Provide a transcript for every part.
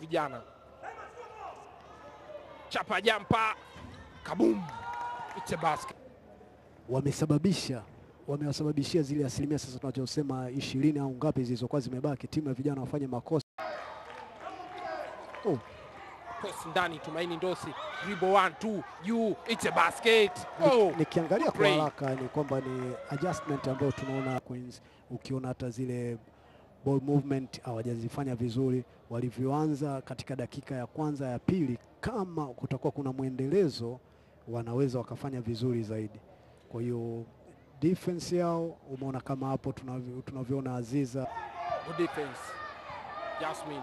vijana. Chapa jampa, kabum, it's a basket. wamesababisha wamewasababishia zile asilimia sasa tunachosema ishirini au ngapi zilizokuwa zimebaki, timu ya vijana wafanye makosa. Oh, Tosi ndani, Tumaini Ndosi, dribble one two, juu, it's a basket. ni- Oh, nikiangalia ni kwa haraka ni kwamba ni adjustment ambayo tunaona Queens, ukiona hata zile ball movement hawajazifanya vizuri walivyoanza katika dakika ya kwanza ya pili. Kama kutakuwa kuna mwendelezo, wanaweza wakafanya vizuri zaidi. Kwa hiyo defense yao umeona kama hapo tunavyoona Aziza good defense. Jasmine.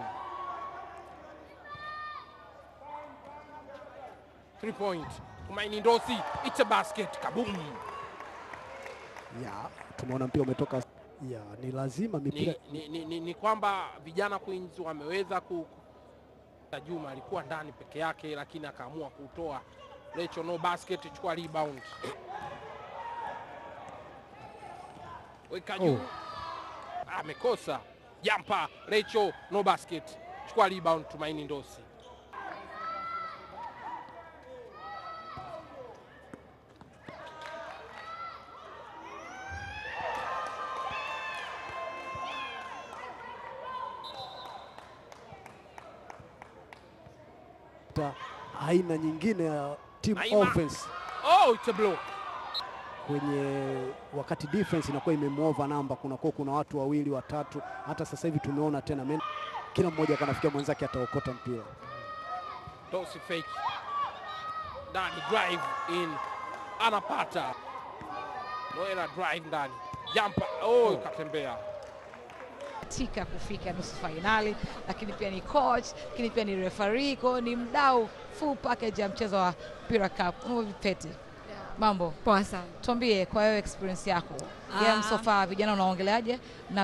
Three point. Tumaini Ndosi, it's a basket. Kaboom. ya tumeona mpira umetoka ya ni lazima mipira Ni, ni, ni, ni, ni kwamba vijana Queens wameweza ku Juma alikuwa ndani peke yake, lakini akaamua kutoa. Lecho no basket, chukua rebound. Weka juu. Oh. Amekosa. Jampa, Lecho no basket. Chukua rebound Tumaini Ndosi. Ta- aina nyingine ya team Aima. offense Oh, it's a block. kwenye wakati defense inakuwa imemwova namba, kunakuwa kuna watu wawili watatu. Hata sasa hivi tumeona tena men, kila mmoja kanafikia mwenzake ataokota mpira. Dosi fake. Ndani drive in. Anapata. Noela drive ndani. Jampa. Oh, katembea. Katika kufika nusu fainali, lakini pia ni coach, lakini pia ni referee, kwa ni mdau full package ya mchezo wa Mpira Cup. Mambo vipeti, mambo Poa sana. tuambie kwa wewe experience yako Ah. game so far, vijana unaongeleaje na